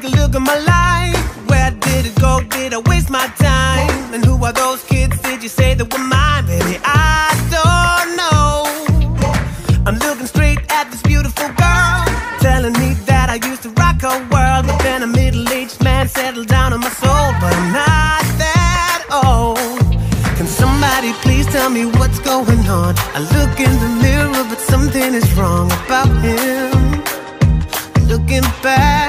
Take a look at my life. Where did it go? Did I waste my time? And who are those kids? Did you say that were mine? Baby, I don't know. I'm looking straight at this beautiful girl, telling me that I used to rock her world. But then a middle aged man settled down on my soul. But I'm not that old. Can somebody please tell me what's going on? I look in the mirror, but something is wrong about him. Looking back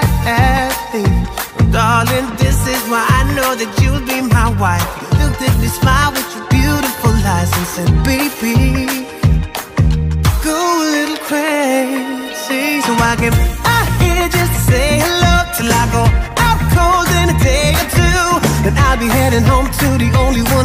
Looked at with your beautiful eyes, and said, "Baby." go a little crazy So I can out here just to say hello Till I go out cold in a day or two Then I'll be heading home to the only one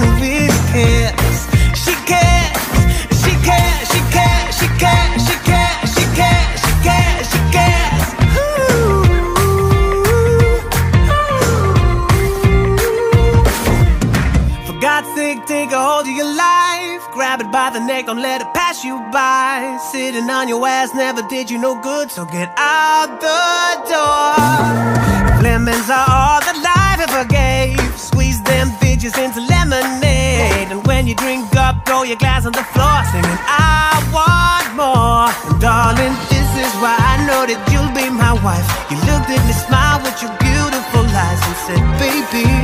Sake, take a hold of your life. Grab it by the neck, don't let it pass you by. Sitting on your ass never did you no good, so get out the door. Lemons are all that life ever gave. Squeeze them bitches into lemonade. And when you drink up, throw your glass on the floor, singing, I want more. And darling, this is why I know that you'll be my wife. You looked at me, smiled with your beautiful eyes, and said, Baby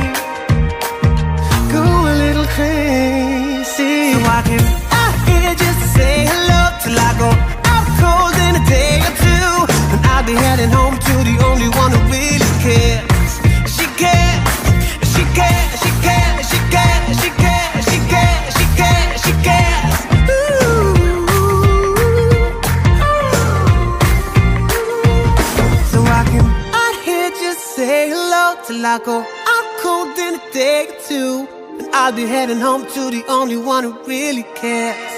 hello till I go out cold in a day or two. And I'll be heading home to the only one who really cares.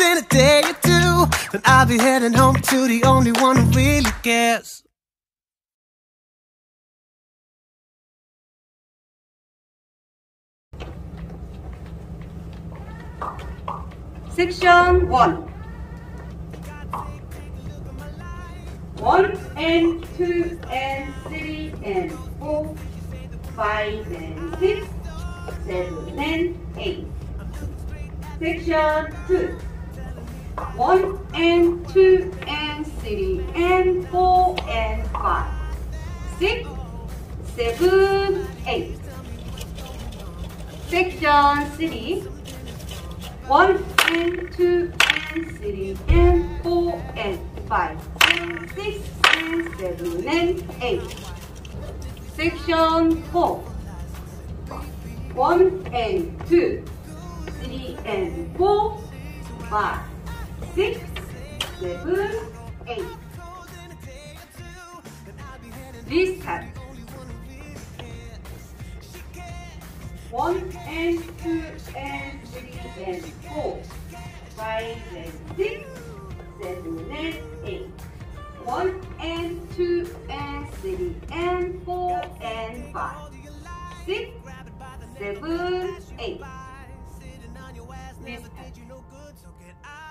In a day or two. Then I'll be heading home to the only one who really cares. Section 1 1 and 2 and 3 and 4 5 and 6 7 and 8 Section 2 1 and 2 and 3 and 4 and 5 6 7 8 Section 3 one and two and three and four and five. And six and seven and eight. Section four. One and two, three and four, five, six, seven, eight. This time. One and two and three and four, five and six, seven and eight. One and two and three and four and five. six, seven, eight. This time.